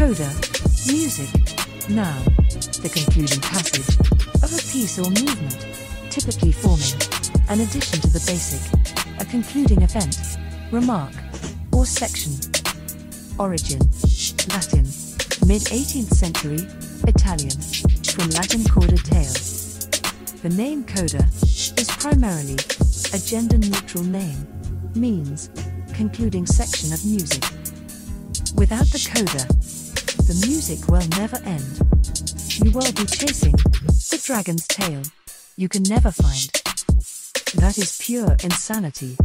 Coda. Music. now, The concluding passage of a piece or movement, typically forming an addition to the basic, a concluding event, remark, or section. Origin. Latin. Mid 18th century. Italian. From Latin coda tail. The name coda is primarily a gender neutral name, means concluding section of music. Without the coda, the music will never end. You will be chasing the dragon's tail you can never find. That is pure insanity.